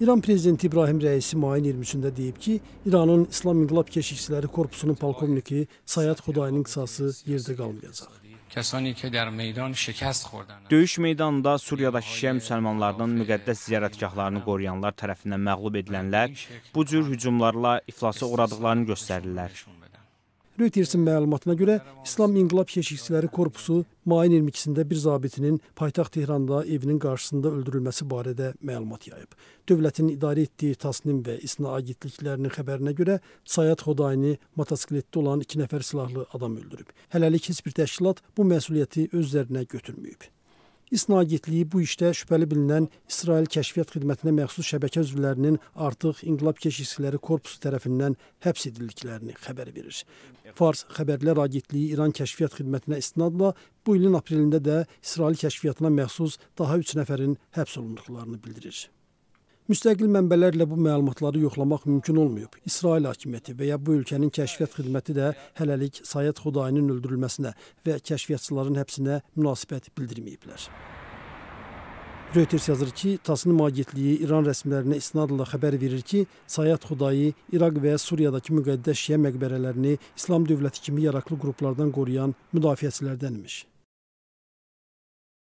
İran prezidenti İbrahim Rəisi mayın 23-də deyib ki, İranın İslam İnqilab Keşikçiləri Korpusunun polkovniki Sayad Xudayinin qisası yerdə qalmayacaq. Döyüş meydanında Suriyadakı şiə müsəlmanlarının müqəddəs ziyarətgahlarını qoruyanlar tərəfindən məğlub edilənlər bu cür hücumlarla iflasa uğradıqlarını göstərirlər. Reutersin məlumatına görə İslam İnqilab Keşikçiləri Korpusu mayın 22-sində bir zabitinin paytaxt Tehranda evinin qarşısında öldürülməsi barədə məlumat yayıb. Dövlətin idarə etdiyi Tasnim və İSNA agentliklərinin xəbərinə görə Sayad Xodayini motosikletdə olan 2 nəfər silahlı adam öldürüb. Hələlik heç bir təşkilat bu məsuliyyəti öz üzərinə götürməyib. İSNA agentliyi bu işdə şübhəli bilinən İsrail Kəşfiyyat Xidmətinə məxsus şəbəkə üzvlərinin artıq İnqilab Keşikçiləri Korpusu tərəfindən həbs edildiklərini xəbər verir. Fars xəbərlər agentliyi İran Kəşfiyyat Xidmətinə istinadla bu ilin aprelində də İsrail kəşfiyyatına məxsus daha 3 nəfərin həbs olunduqlarını bildirir. Müstəqil mənbələrlə bu məlumatları yoxlamaq mümkün olmayıb. İsrail hakimiyyəti və ya bu ölkənin kəşfiyyat xidməti də hələlik Sayad Xudayının öldürülməsinə və kəşfiyyatçıların həbsinə münasibət bildirməyiblər. Reuters yazır ki, Tasnim agentliyi İran rəsmilərinə isnadla xəbər verir ki, Sayad Xudayi İraq və Suriyadakı müqəddəs şiə məqbərələrini İslam dövləti kimi yaraqlı qruplardan qoruyan müdafiəçilərdənmiş.